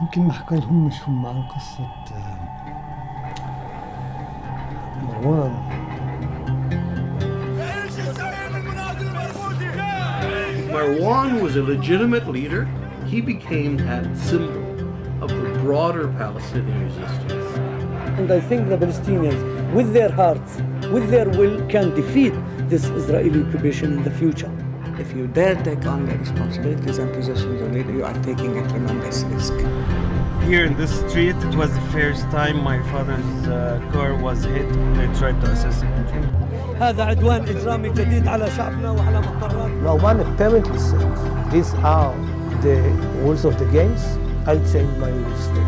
يمكن ما حكى لهمش هم عن قصة آه، مروان Marwan was a legitimate leader. He became that symbol of the broader Palestinian resistance. And I think the Palestinians, with their hearts, with their will, can defeat this Israeli occupation in the future. If you dare take on the responsibilities and positions of leader, you are taking a tremendous risk. Here in this street, it was the first time my father's uh, car was hit. They tried to assassinate him. هذا عدوان إجرامي جديد على شعبنا وعلى مقرات Marwan apparently said, these are the rules of the games, I'll change my rules too.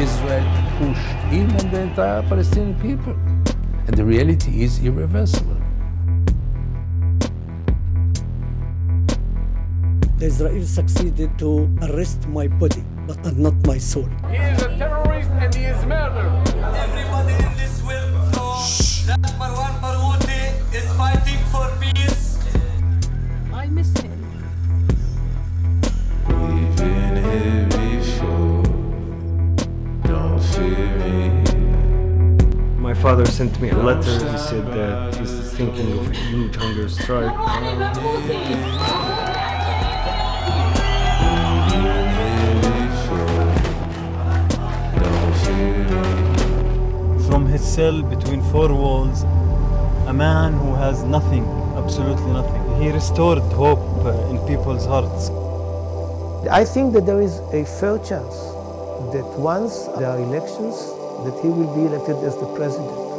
Israel pushed him and the entire Palestinian people. And the reality is irreversible. The Israel succeeded to arrest my body, but not my soul. He is a terrorist and he is murdered. Everybody in this will know that Marwan Barghouti is fighting for peace. I miss father sent me a letter. He said that he's thinking of a huge hunger strike. From his cell between four walls, a man who has nothing, absolutely nothing. He restored hope uh, in people's hearts. I think that there is a fair chance that once there are elections, that he will be elected as the president.